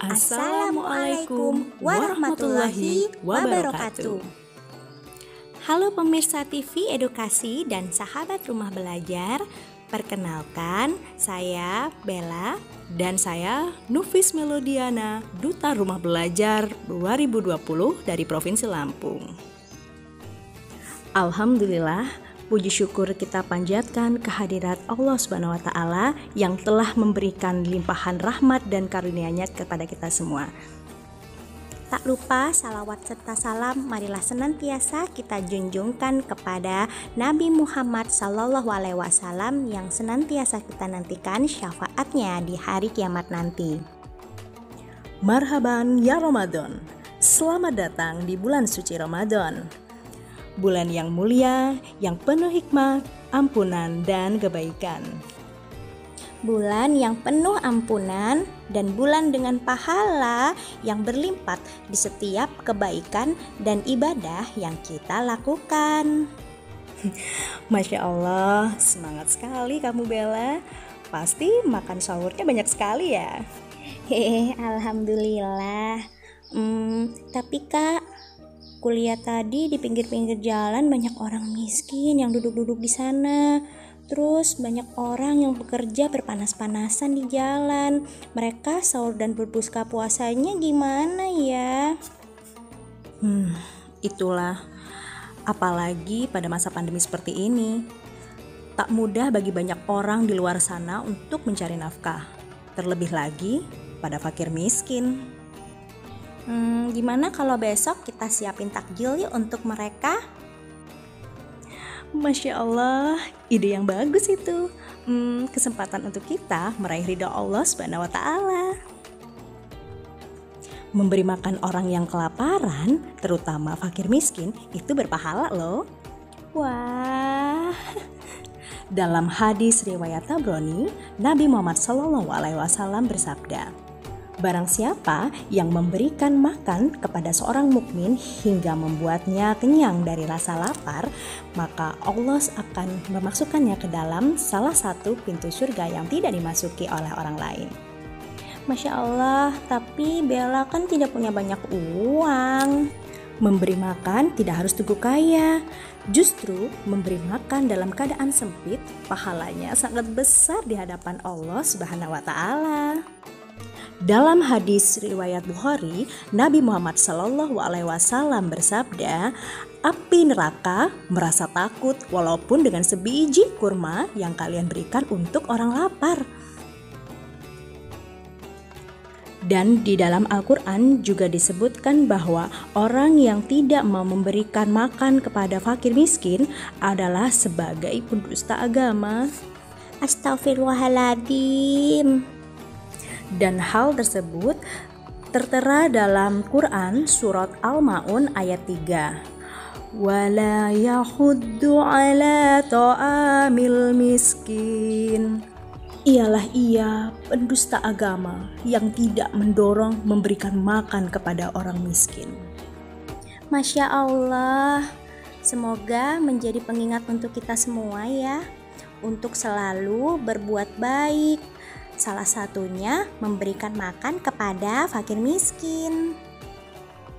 Assalamualaikum warahmatullahi wabarakatuh. Halo pemirsa TV Edukasi dan sahabat rumah belajar. Perkenalkan, saya Bella dan saya Nufis Melodiana, Duta Rumah Belajar 2020 dari Provinsi Lampung. Alhamdulillah, Puji syukur kita panjatkan kehadirat Allah Subhanahu wa taala yang telah memberikan limpahan rahmat dan karunia-Nya kepada kita semua. Tak lupa salawat serta salam marilah senantiasa kita junjungkan kepada Nabi Muhammad Sallallahu Alaihi Wasallam yang senantiasa kita nantikan syafaatnya di hari kiamat nanti. Marhaban ya Ramadan, selamat datang di bulan suci Ramadan bulan yang mulia, yang penuh hikmah, ampunan, dan kebaikan. Bulan yang penuh ampunan dan bulan dengan pahala yang berlimpah di setiap kebaikan dan ibadah yang kita lakukan. Masya Allah, semangat sekali kamu Bella. Pasti makan sahurnya banyak sekali ya. Hehe, alhamdulillah. Hmm, tapi kak, Kuliah tadi di pinggir-pinggir jalan banyak orang miskin yang duduk-duduk di sana. Terus banyak orang yang bekerja berpanas-panasan di jalan. Mereka sahur dan berbuka puasanya gimana ya? Hmm, itulah. Apalagi pada masa pandemi seperti ini. Tak mudah bagi banyak orang di luar sana untuk mencari nafkah. Terlebih lagi pada fakir miskin. Hmm, gimana kalau besok kita siapin takjil yuk untuk mereka? Masya Allah, ide yang bagus itu. Hmm, kesempatan untuk kita meraih ridho Allah Subhanahu wa Ta'ala. Memberi makan orang yang kelaparan, terutama fakir miskin, itu berpahala loh. Wah. Dalam hadis riwayat Tabrani, Nabi Muhammad SAW bersabda, Barang siapa yang memberikan makan kepada seorang mukmin hingga membuatnya kenyang dari rasa lapar, maka Allah akan memasukkannya ke dalam salah satu pintu surga yang tidak dimasuki oleh orang lain. Masya Allah, tapi Bella kan tidak punya banyak uang. Memberi makan tidak harus tugu kaya. Justru memberi makan dalam keadaan sempit, pahalanya sangat besar di hadapan Allah Subhanahu wa taala. Dalam hadis riwayat Bukhari, Nabi Muhammad Alaihi Wasallam bersabda, api neraka merasa takut walaupun dengan sebiji kurma yang kalian berikan untuk orang lapar. Dan di dalam Al-Quran juga disebutkan bahwa orang yang tidak mau memberikan makan kepada fakir miskin adalah sebagai pendusta agama. Astagfirullahaladzim dan hal tersebut tertera dalam Quran surat Al-Maun ayat 3. Wala yahuddu ala ta'amil miskin. Ialah ia pendusta agama yang tidak mendorong memberikan makan kepada orang miskin. Masya Allah, semoga menjadi pengingat untuk kita semua ya, untuk selalu berbuat baik, Salah satunya memberikan makan kepada fakir miskin.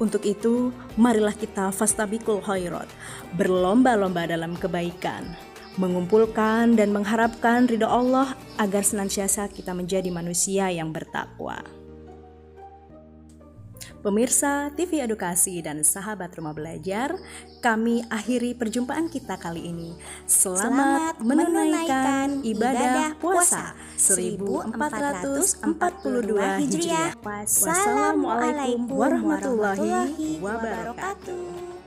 Untuk itu, marilah kita fastabikul khairat, berlomba-lomba dalam kebaikan, mengumpulkan dan mengharapkan ridho Allah agar senantiasa kita menjadi manusia yang bertakwa. Pemirsa TV Edukasi dan sahabat rumah belajar, kami akhiri perjumpaan kita kali ini. Selamat, Selamat menunaikan, ibadah puasa 1442 Hijriah. Wassalamualaikum warahmatullahi wabarakatuh.